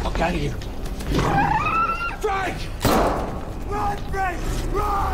fuck out of here. Frank! Run, Frank! Run!